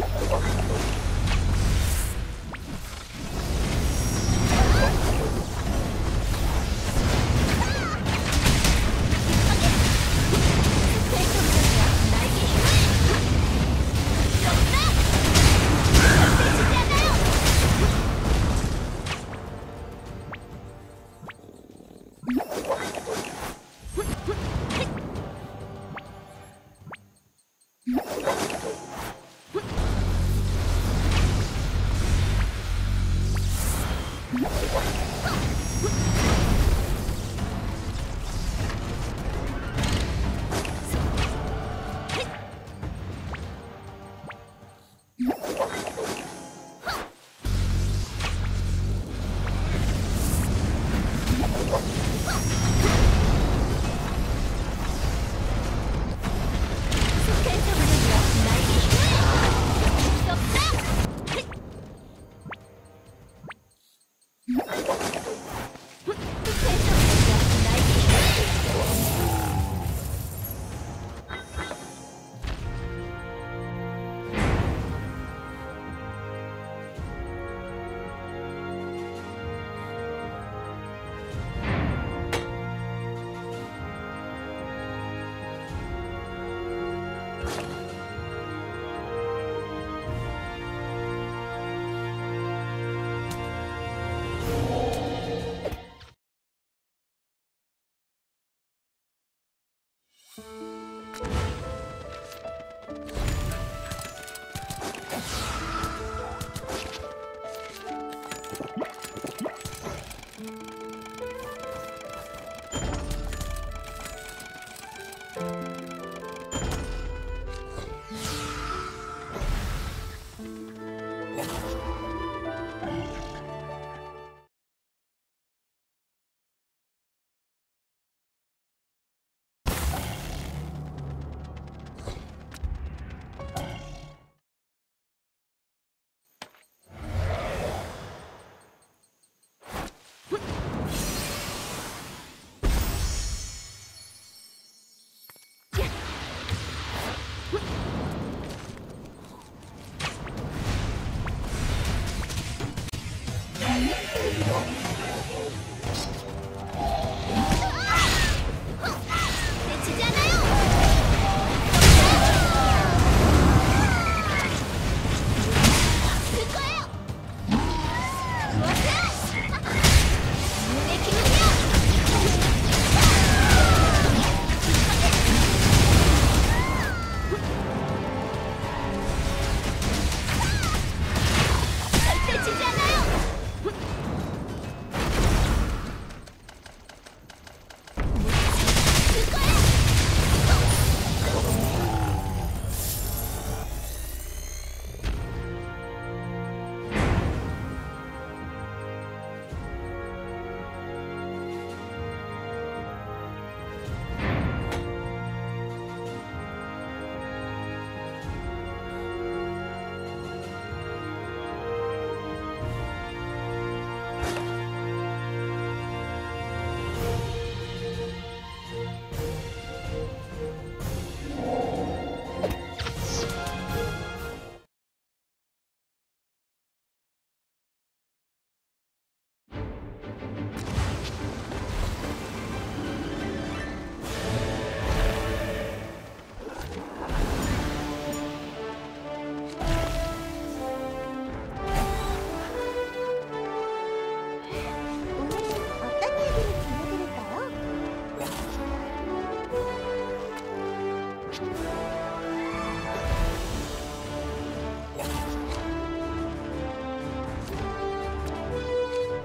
Okay.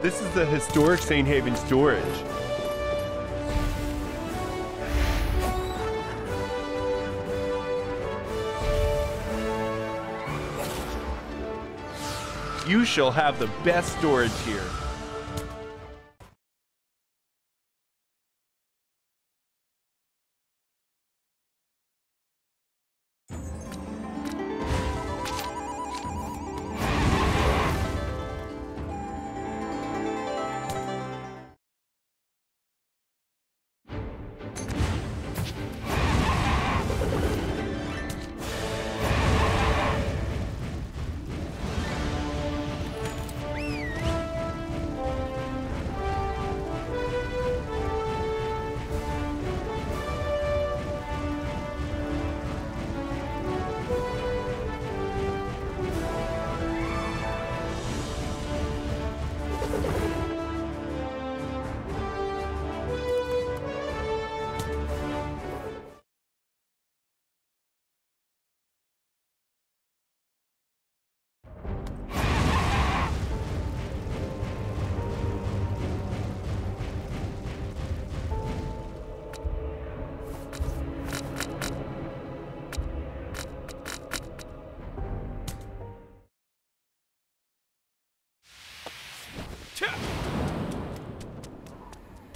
This is the historic St. Haven storage. You shall have the best storage here.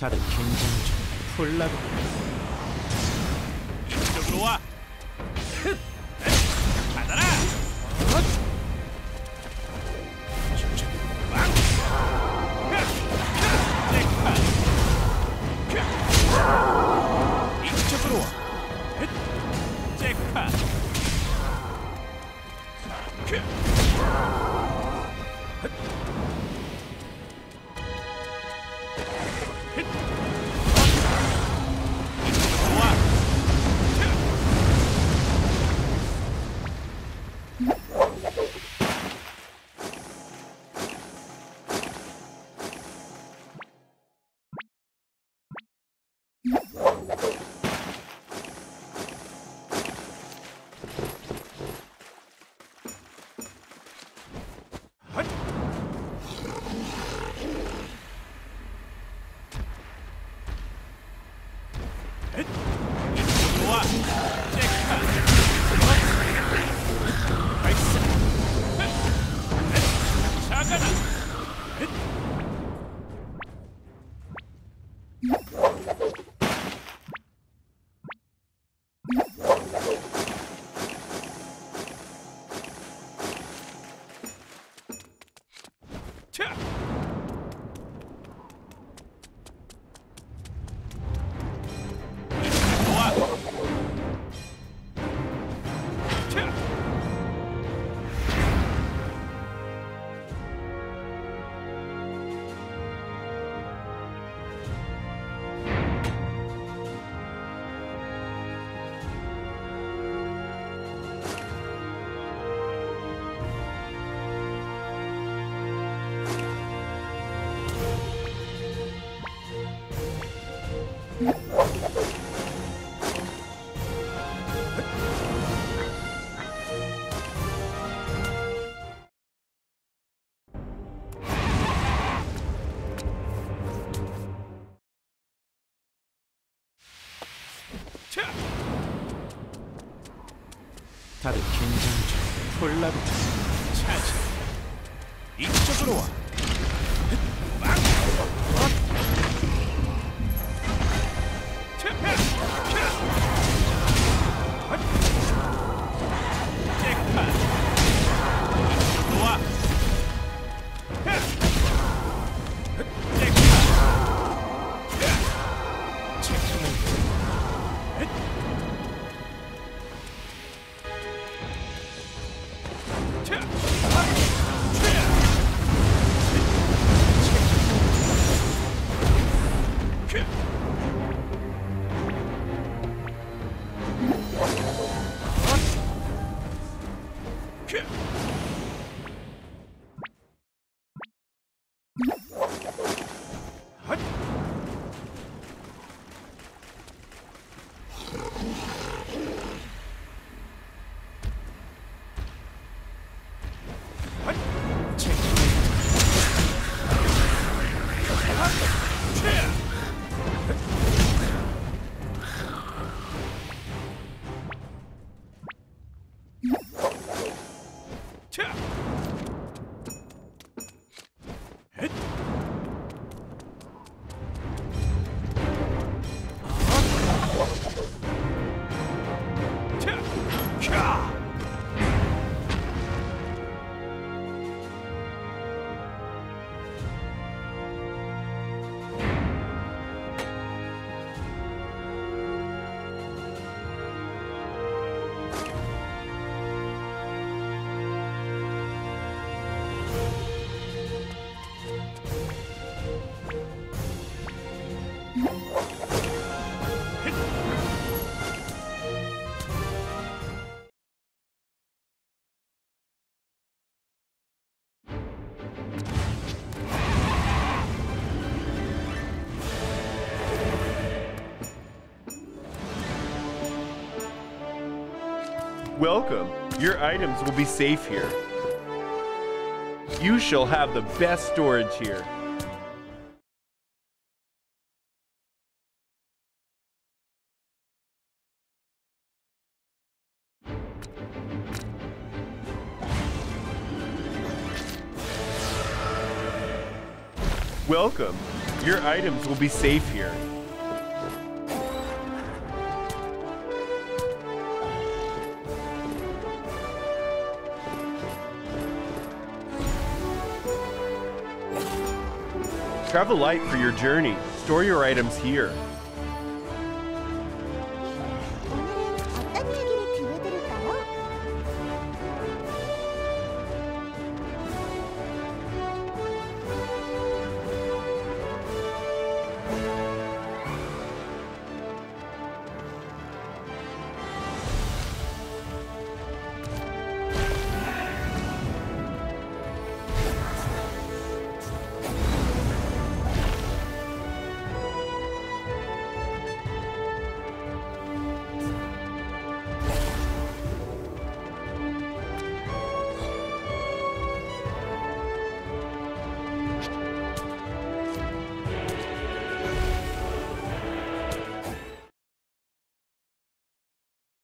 다들 긴장 좀 풀라고 이쪽으로 와. 받아라. 이쪽으로 와. 제카. Tchah! 자, 자. Welcome. Your items will be safe here. You shall have the best storage here. Welcome. Your items will be safe here. Travel light for your journey. Store your items here.